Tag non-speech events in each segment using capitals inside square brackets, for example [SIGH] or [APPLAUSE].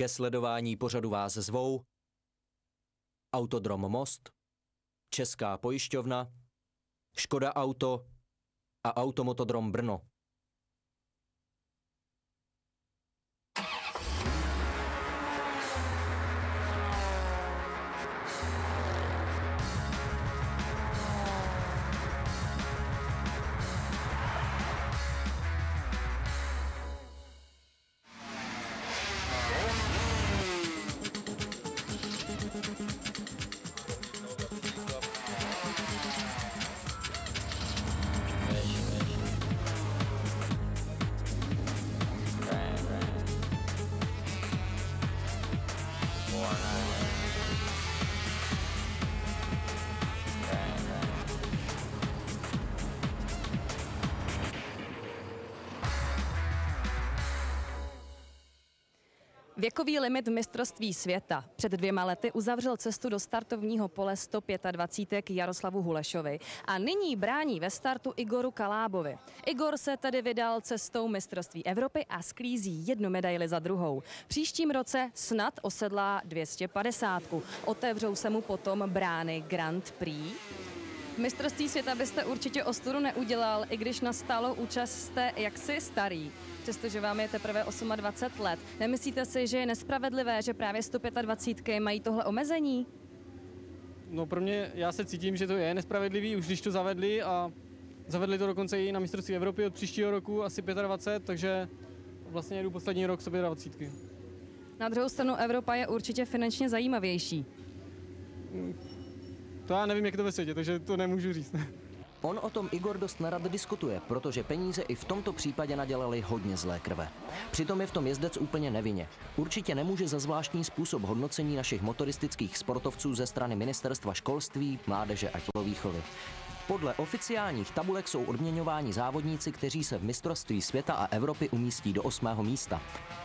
Ke sledování pořadu vás zvou Autodrom Most, Česká pojišťovna, Škoda Auto a Automotodrom Brno. Věkový limit v mistrovství světa před dvěma lety uzavřel cestu do startovního pole 125 Jaroslavu Hulešovi a nyní brání ve startu Igoru Kalábovi. Igor se tedy vydal cestou mistrovství Evropy a sklízí jednu medaili za druhou. Příštím roce snad osedlá 250. Otevřou se mu potom brány Grand Prix. Mistrovství světa byste určitě ostudu neudělal, i když na stálou účast jste jaksi starý přestože vám je teprve 28 let. Nemyslíte si, že je nespravedlivé, že právě 125 mají tohle omezení? No pro mě, já se cítím, že to je nespravedlivý, už když to zavedli a zavedli to dokonce i na mistrovství Evropy od příštího roku, asi 25, takže vlastně jedu poslední rok 125. Na druhou stranu Evropa je určitě finančně zajímavější. To já nevím, jak to ve světě, takže to nemůžu říct. On o tom Igor dost nerad diskutuje, protože peníze i v tomto případě nadělali hodně zlé krve. Přitom je v tom jezdec úplně nevinně. Určitě nemůže za zvláštní způsob hodnocení našich motoristických sportovců ze strany Ministerstva školství, mládeže a tělovýchovy. Podle oficiálních tabulek jsou odměňováni závodníci, kteří se v mistrovství světa a Evropy umístí do osmého místa.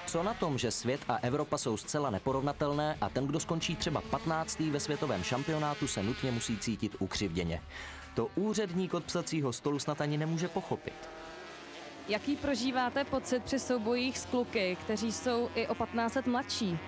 Co na tom, že svět a Evropa jsou zcela neporovnatelné a ten, kdo skončí třeba 15. ve světovém šampionátu, se nutně musí cítit ukřivděně. To úředník od psacího stolu snad ani nemůže pochopit. Jaký prožíváte pocit při soubojích s kluky, kteří jsou i o 15 let mladší?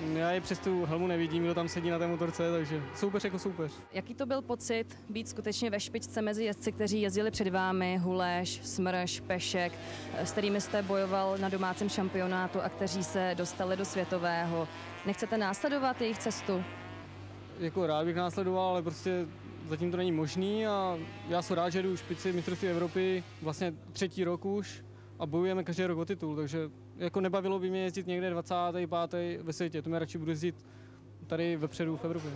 Já je přes tu helmu nevidím, kdo tam sedí na té motorce, takže soupeř jako soupeř. Jaký to byl pocit být skutečně ve špičce mezi jezdci, kteří jezdili před vámi, Huleš, Smrš, Pešek, s kterými jste bojoval na domácím šampionátu a kteří se dostali do světového. Nechcete následovat jejich cestu? Jako rád bych následoval, ale prostě zatím to není možný a já jsem rád, že jdu špici mistrovství Evropy vlastně třetí rok už a bojujeme každý rok o titul, takže jako nebavilo by mě jezdit někde 25. ve světě, to mě radši budu jezdit tady vepředu v Evropě.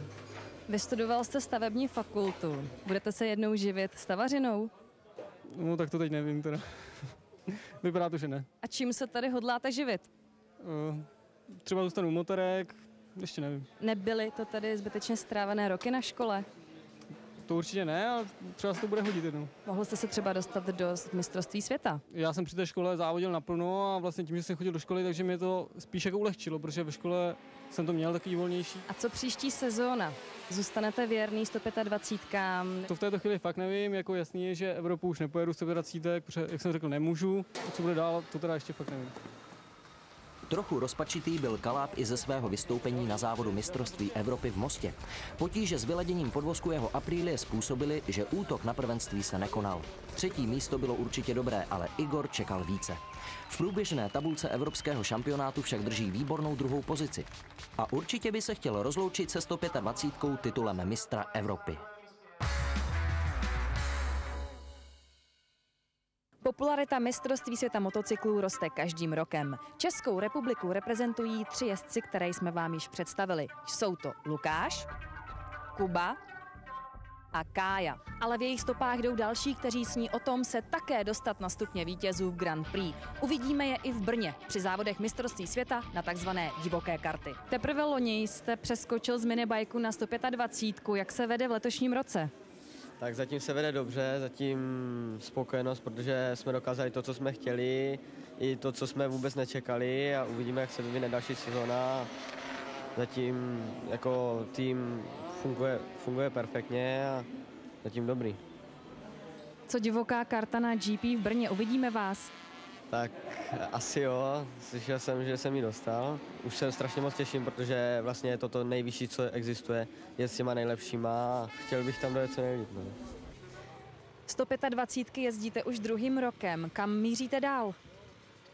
Vystudoval jste stavební fakultu. Budete se jednou živit stavařinou? No tak to teď nevím teda. [LAUGHS] Vypadá to, že ne. A čím se tady hodláte živit? Uh, třeba zůstanu motorek, ještě nevím. Nebyly to tady zbytečně strávené roky na škole? To určitě ne, ale třeba se to bude hodit jednou. Mohl jste se třeba dostat do mistrovství světa? Já jsem při té škole závodil naplno a vlastně tím, že jsem chodil do školy, takže mě to spíš jako ulehčilo, protože ve škole jsem to měl takový volnější. A co příští sezóna? Zůstanete věrný 125? To v této chvíli fakt nevím, jako jasný je, že Evropu už nepojedu 125, protože jak jsem řekl, nemůžu. Co bude dál, to teda ještě fakt nevím. Trochu rozpačitý byl Kaláb i ze svého vystoupení na závodu mistrovství Evropy v Mostě. Potíže s vyleděním podvozku jeho Aprilie způsobili, že útok na prvenství se nekonal. Třetí místo bylo určitě dobré, ale Igor čekal více. V průběžné tabulce evropského šampionátu však drží výbornou druhou pozici. A určitě by se chtěl rozloučit se 125. titulem mistra Evropy. Popularita mistrovství světa motocyklů roste každým rokem. Českou republiku reprezentují tři jezdci, které jsme vám již představili. Jsou to Lukáš, Kuba a Kája. Ale v jejich stopách jdou další, kteří sní o tom se také dostat na stupně vítězů v Grand Prix. Uvidíme je i v Brně při závodech mistrovství světa na takzvané divoké karty. Teprve loni jste přeskočil z minibajku na 125. Jak se vede v letošním roce? Tak zatím se vede dobře, zatím spokojenost, protože jsme dokázali to, co jsme chtěli, i to, co jsme vůbec nečekali a uvidíme, jak se vyvine další sezóna. Zatím jako tým funguje, funguje perfektně a zatím dobrý. Co divoká karta na GP v Brně? Uvidíme vás. Tak asi jo, slyšel jsem, že jsem ji dostal. Už se strašně moc těším, protože vlastně je to to nejvyšší, co existuje, je s těma nejlepšíma a chtěl bych tam dojet co nejlíp. No. 125 jezdíte už druhým rokem. Kam míříte dál?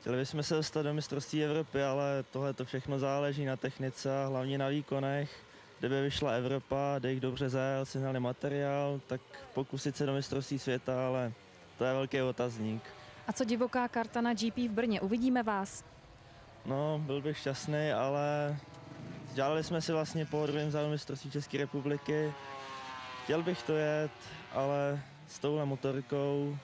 Chtěli bychom se dostat do mistrovství Evropy, ale tohle to všechno záleží na technice a hlavně na výkonech. Kdyby vyšla Evropa, kde jich dobře zajel, signální materiál, tak pokusit se do mistrovství světa, ale to je velký otazník. A co divoká karta na GP v Brně? Uvidíme vás. No, byl bych šťastný, ale dělali jsme si vlastně po druhém závodu mistrovství České republiky. Chtěl bych to jet, ale s touhle motorkou,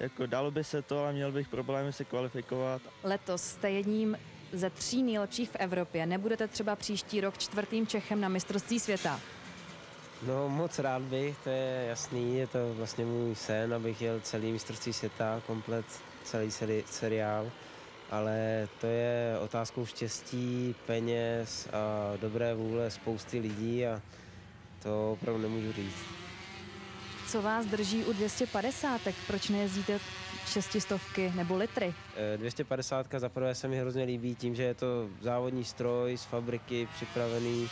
jako dalo by se to, ale měl bych problémy se kvalifikovat. Letos jste jedním ze tří nejlepších v Evropě. Nebudete třeba příští rok čtvrtým Čechem na mistrovství světa. No moc rád bych, to je jasný, je to vlastně můj sen, abych jel celý mistrovství světa, komplet celý seri- seriál, ale to je otázkou štěstí, peněz a dobré vůle spousty lidí a to opravdu nemůžu říct. Co vás drží u 250? Proč nejezdíte šestistovky nebo litry? Eh, 250 za prvé se mi hrozně líbí tím, že je to závodní stroj z fabriky připravený.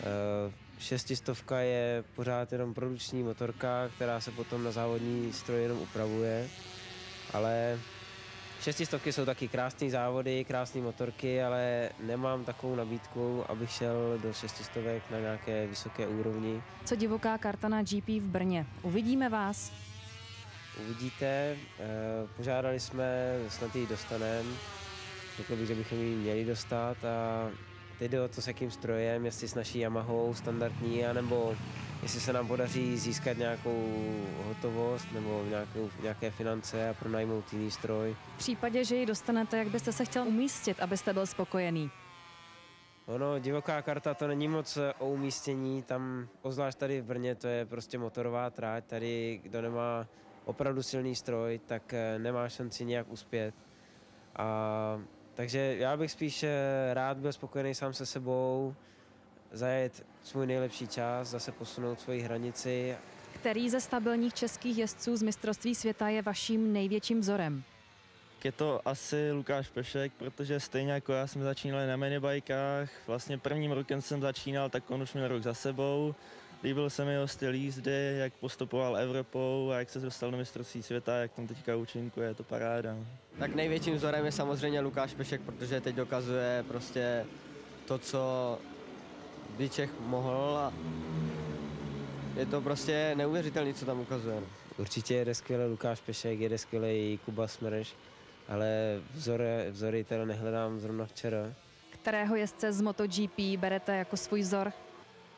Eh, Šestistovka je pořád jenom produkční motorka, která se potom na závodní stroj jenom upravuje. Ale šestistovky jsou taky krásné závody, krásné motorky, ale nemám takovou nabídku, abych šel do šestistovek na nějaké vysoké úrovni. Co divoká karta na GP v Brně? Uvidíme vás. Uvidíte, eh, požádali jsme, snad ji dostaneme. Řekl bych, že bychom ji měli dostat a teď jde o to, s jakým strojem, jestli s naší Yamahou standardní, anebo jestli se nám podaří získat nějakou hotovost nebo nějakou, nějaké finance a pronajmout jiný stroj. V případě, že ji dostanete, jak byste se chtěl umístit, abyste byl spokojený? Ono, divoká karta to není moc eh, o umístění, tam, ozvlášť tady v Brně, to je prostě motorová tráť, tady kdo nemá opravdu silný stroj, tak eh, nemá šanci nějak uspět. A, takže já bych spíš rád byl spokojený sám se sebou, zajet svůj nejlepší čas, zase posunout svoji hranici. Který ze stabilních českých jezdců z mistrovství světa je vaším největším vzorem? Je to asi Lukáš Pešek, protože stejně jako já jsme začínali na minibajkách. Vlastně prvním rokem jsem začínal, tak on už měl rok za sebou. Líbil se mi jeho styl jízdy, jak postupoval Evropou a jak se dostal do mistrovství světa, jak tam teďka účinkuje, je to paráda. Tak největším vzorem je samozřejmě Lukáš Pešek, protože teď dokazuje prostě to, co by Čech mohl a je to prostě neuvěřitelné, co tam ukazuje. no. Určitě jede skvěle Lukáš Pešek, jede skvěle i Kuba Smrš, ale vzory, vzory teda nehledám zrovna včera. Kterého jezdce z MotoGP berete jako svůj vzor?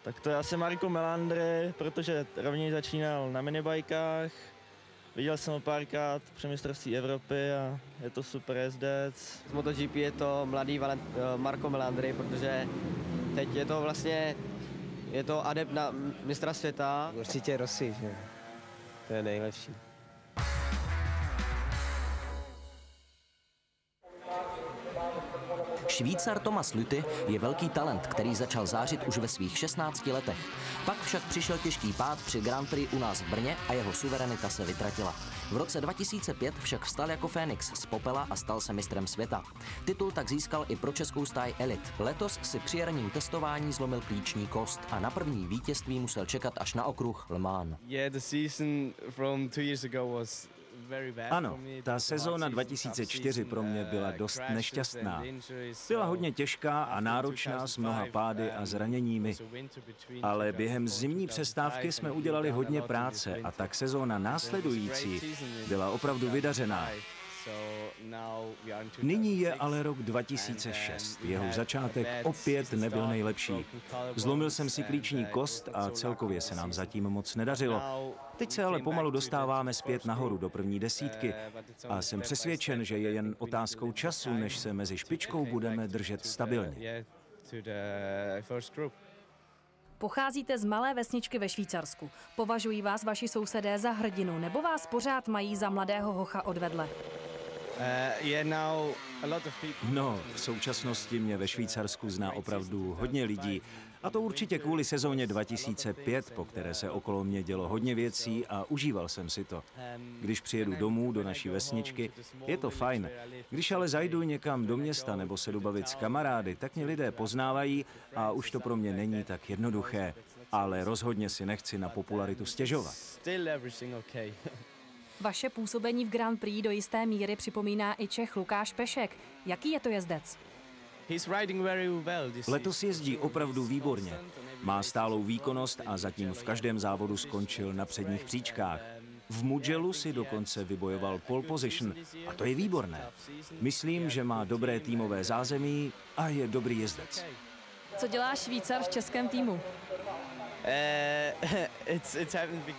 Tak to je asi Marko Melandry, protože rovněž začínal na minibajkách. Viděl jsem ho párkrát při mistrovství Evropy a je to super jezdec. Z MotoGP je to mladý Valent, eh, Marco Melandri, protože teď je to vlastně je to adept na mistra světa. Určitě Rossi, že? To je nejlepší. Švýcar Thomas Luty je velký talent, který začal zářit už ve svých 16 letech. Pak však přišel těžký pád při Grand Prix u nás v Brně a jeho suverenita se vytratila. V roce 2005 však vstal jako Fénix z popela a stal se mistrem světa. Titul tak získal i pro českou stáj Elite. Letos si při jarním testování zlomil klíční kost a na první vítězství musel čekat až na okruh Le Mans. Yeah, the season from two years ago was Ano, ta sezóna season, 2004 tough pro mě byla uh, dost nešťastná. Byla hodně těžká a náročná s mnoha 2005, pády a um, zraněními. Ale během 2004, zimní 2005 přestávky jsme udělali hodně práce a tak sezóna následující byla opravdu vydařená. 2005, so now we are in Nyní je 2006, ale rok and, 2006. um, we Jeho začátek opět nebyl nejlepší. Zlomil jsem si klíční uh, kost a celkově se nám zatím moc nedařilo. Teď se ale pomalu dostáváme zpět nahoru do první desítky a jsem přesvědčen, že je jen otázkou času, než se mezi špičkou budeme držet stabilně. Pocházíte z malé vesničky ve Švýcarsku. Považují vás vaši sousedé za hrdinu nebo vás pořád mají za mladého hocha odvedle? No, v současnosti mě ve Švýcarsku zná opravdu hodně lidí. A to určitě kvůli sezóně 2005, po které se okolo mě dělo hodně věcí a užíval jsem si to. Když přijedu domů do naší vesničky, je to fajn. Když ale zajdu někam do města nebo se dobavit s kamarády, tak mě lidé poznávají a už to pro mě není tak jednoduché. Ale rozhodně si nechci na popularitu stěžovat. [LAUGHS] Vaše působení v Grand Prix do jisté míry připomíná i Čech Lukáš Pešek. Jaký je to jezdec? Letos jezdí opravdu výborně. Má stálou výkonnost a zatím v každém závodu skončil na předních příčkách. V Mugellu si dokonce vybojoval pole position a to je výborné. Myslím, že má dobré týmové zázemí a je dobrý jezdec. Co dělá Švýcar v českém týmu? [LAUGHS] Because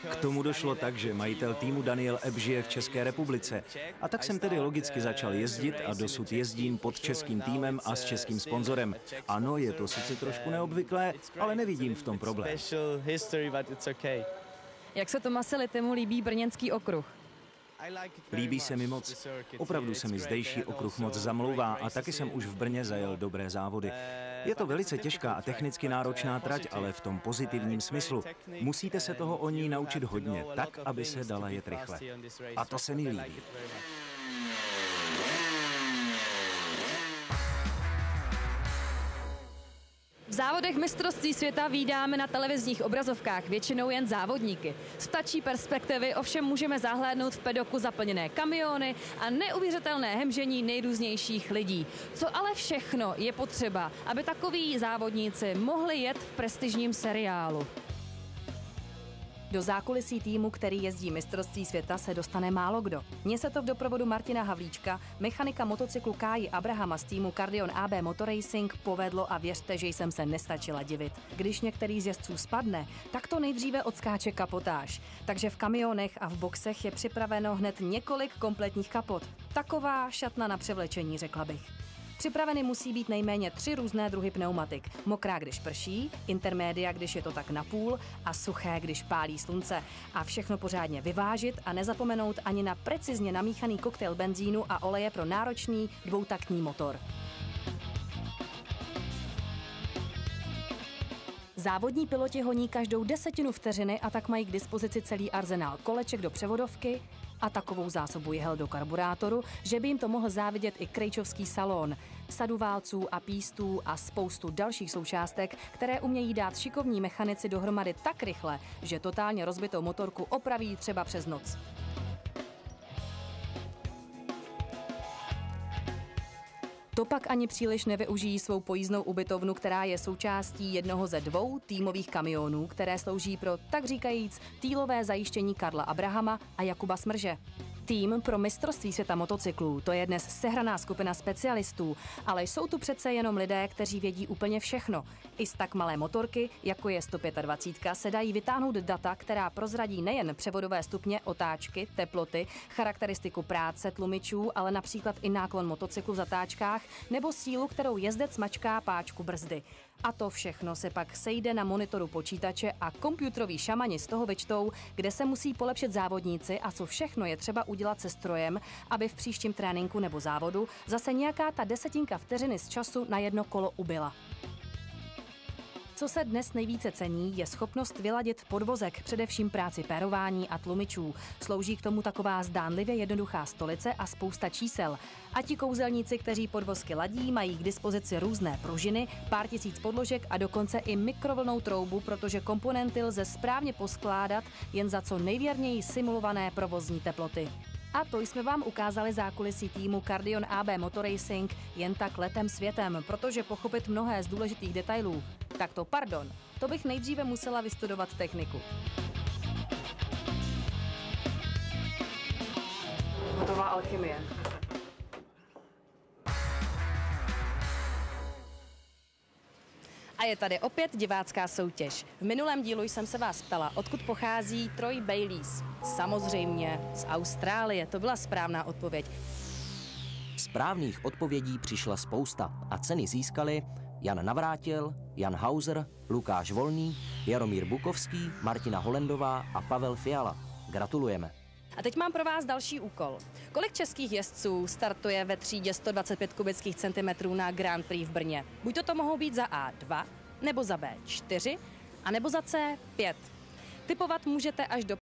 K tomu došlo tak, že majitel týmu Daniel Ebb žije v České republice. A tak jsem tedy logicky začal jezdit a dosud jezdím pod českým týmem a s českým sponzorem. Ano, je to sice trošku neobvyklé, ale nevidím v tom problém. Jak se Tomasi Litemu líbí brněnský okruh? Líbí se mi moc. Opravdu se mi zdejší okruh moc zamlouvá a taky jsem už v Brně zajel dobré závody. Je to velice těžká a technicky náročná trať, ale v tom pozitivním smyslu. Musíte se toho o ní naučit hodně, tak, aby se dala jet rychle. A to se mi líbí. Závodech mistrovství světa vídáme na televizních obrazovkách většinou jen závodníky. Z ptačí perspektivy ovšem můžeme zahlédnout v pedoku zaplněné kamiony a neuvěřitelné hemžení nejrůznějších lidí. Co ale všechno je potřeba, aby takoví závodníci mohli jet v prestižním seriálu? Do zákulisí týmu, který jezdí mistrovství světa, se dostane málo kdo. Mně se to v doprovodu Martina Havlíčka, mechanika motocyklu Káji Abrahama z týmu Cardion AB Motorracing povedlo a věřte, že jsem se nestačila divit. Když některý z jezdců spadne, tak to nejdříve odskáče kapotáž. Takže v kamionech a v boxech je připraveno hned několik kompletních kapot. Taková šatna na převlečení, řekla bych. Připraveny musí být nejméně tři různé druhy pneumatik. Mokrá, když prší, intermédia, když je to tak napůl a suché, když pálí slunce. A všechno pořádně vyvážit a nezapomenout ani na precizně namíchaný koktejl benzínu a oleje pro náročný dvoutaktní motor. Závodní piloti honí každou desetinu vteřiny a tak mají k dispozici celý arzenál koleček do převodovky a takovou zásobu jehel do karburátoru, že by jim to mohl závidět i krejčovský salon, sadu válců a pístů a spoustu dalších součástek, které umějí dát šikovní mechanici dohromady tak rychle, že totálně rozbitou motorku opraví třeba přes noc. To pak ani příliš nevyužijí svou pojízdnou ubytovnu, která je součástí jednoho ze dvou týmových kamionů, které slouží pro, tak říkajíc, týlové zajištění Karla Abrahama a Jakuba Smrže. Tým pro mistrovství světa motocyklů, to je dnes sehraná skupina specialistů, ale jsou tu přece jenom lidé, kteří vědí úplně všechno. I z tak malé motorky, jako je 125, se dají vytáhnout data, která prozradí nejen převodové stupně, otáčky, teploty, charakteristiku práce tlumičů, ale například i náklon motocyklu v zatáčkách nebo sílu, kterou jezdec mačká páčku brzdy. A to všechno se pak sejde na monitoru počítače a komputeroví šamani z toho vyčtou, kde se musí polepšit závodníci a co všechno je třeba udělat se strojem, aby v příštím tréninku nebo závodu zase nějaká ta desetinka vteřiny z času na jedno kolo ubyla. Co se dnes nejvíce cení, je schopnost vyladit podvozek, především práci pérování a tlumičů. Slouží k tomu taková zdánlivě jednoduchá stolice a spousta čísel. A ti kouzelníci, kteří podvozky ladí, mají k dispozici různé pružiny, pár tisíc podložek a dokonce i mikrovlnou troubu, protože komponenty lze správně poskládat jen za co nejvěrněji simulované provozní teploty. A to jsme vám ukázali zákulisí týmu Cardion AB Motorracing jen tak letem světem, protože pochopit mnohé z důležitých detailů. Tak to pardon, to bych nejdříve musela vystudovat techniku. Hotová alchymie. Je tady opět divácká soutěž. V minulém dílu jsem se vás ptala, odkud pochází Troy Baileys. Samozřejmě z Austrálie, to byla správná odpověď. Správných odpovědí přišla spousta a ceny získali Jan Navrátil, Jan Hauser, Lukáš Volný, Jaromír Bukovský, Martina Holendová a Pavel Fiala. Gratulujeme. A teď mám pro vás další úkol. Kolik českých jezdců startuje ve třídě 125 kubických centimetrů na Grand Prix v Brně? Buď to, to mohou být za A2, nebo za B4, a nebo za C5. Typovat můžete až do